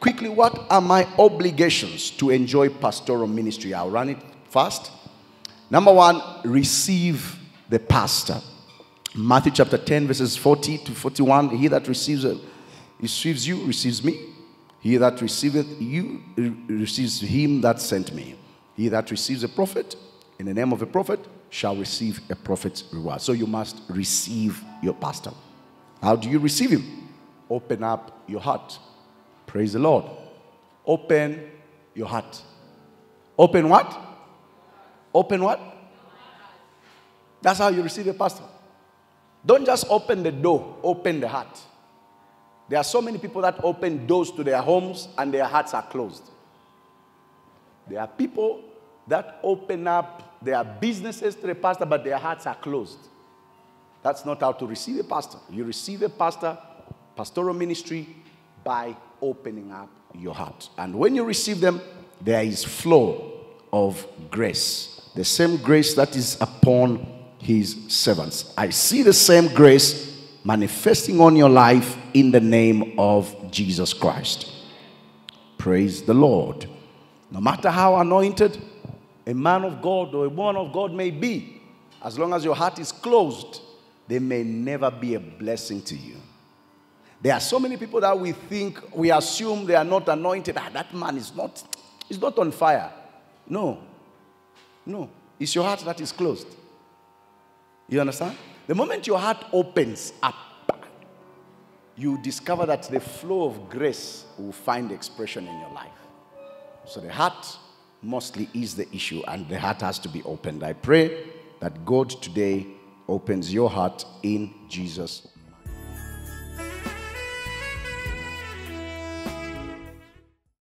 Quickly, what are my obligations to enjoy pastoral ministry? I'll run it fast. Number one, receive the pastor. Matthew chapter 10, verses 40 to 41. He that receives, a, receives you receives me. He that receiveth you uh, receives him that sent me. He that receives a prophet in the name of a prophet shall receive a prophet's reward. So you must receive your pastor. How do you receive him? Open up your heart. Praise the Lord. Open your heart. Open what? Open what? That's how you receive a pastor. Don't just open the door, open the heart. There are so many people that open doors to their homes and their hearts are closed. There are people that open up their businesses to the pastor, but their hearts are closed. That's not how to receive a pastor. You receive a pastor, pastoral ministry, by opening up your heart. And when you receive them, there is flow of grace. The same grace that is upon his servants. I see the same grace manifesting on your life in the name of Jesus Christ. Praise the Lord. No matter how anointed a man of God or a woman of God may be, as long as your heart is closed, they may never be a blessing to you. There are so many people that we think, we assume they are not anointed. Ah, that man is not, is not on fire. No. No. It's your heart that is closed. You understand? The moment your heart opens up, you discover that the flow of grace will find expression in your life. So the heart mostly is the issue, and the heart has to be opened. I pray that God today opens your heart in Jesus'